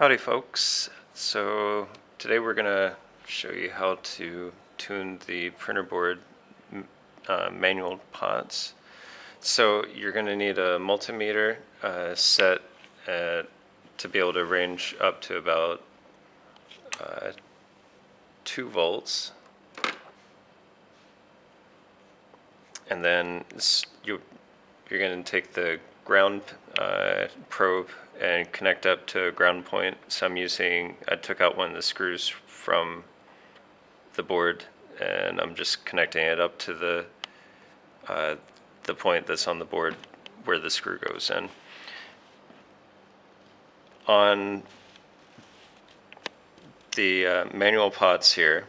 Howdy, folks. So today we're going to show you how to tune the Printrboard uh, manual pots. So you're going to need a multimeter uh, set at, to be able to range up to about uh, 2 volts. And then you, you're going to take the ground uh, probe and connect up to a ground point. So I'm using, I took out one of the screws from the board and I'm just connecting it up to the, uh, the point that's on the board where the screw goes in. On the uh, manual pots here,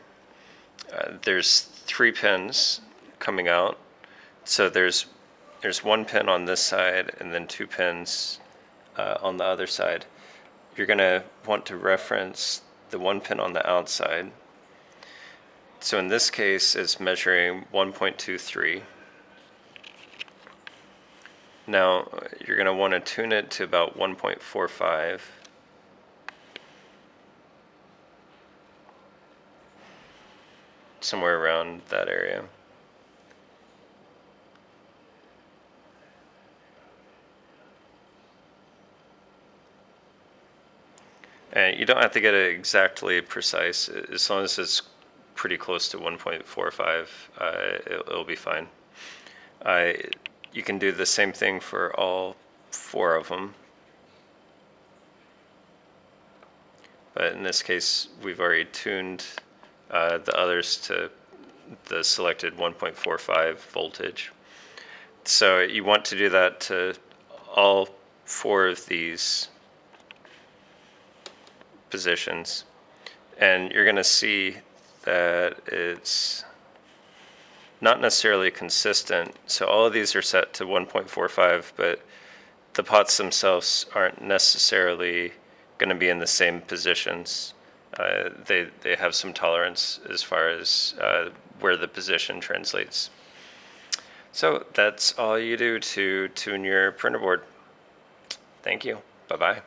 uh, there's three pins coming out. So there's there's one pin on this side and then two pins uh, on the other side. You're going to want to reference the one pin on the outside. So in this case, it's measuring 1.23. Now, you're going to want to tune it to about 1.45. Somewhere around that area. And you don't have to get it exactly precise, as long as it's pretty close to 1.45, uh, it- it'll be fine. Uh, You can do the same thing for all four of them. But in this case, we've already tuned uh, the others to the selected 1.45 voltage. So you want to do that to all four of these positions. And you're going to see that it's not necessarily consistent. So all of these are set to 1.45, but the pots themselves aren't necessarily going to be in the same positions. Uh, they, they have some tolerance as far as uh, where the position translates. So that's all you do to tune your Printrboard. Thank you. Bye-bye.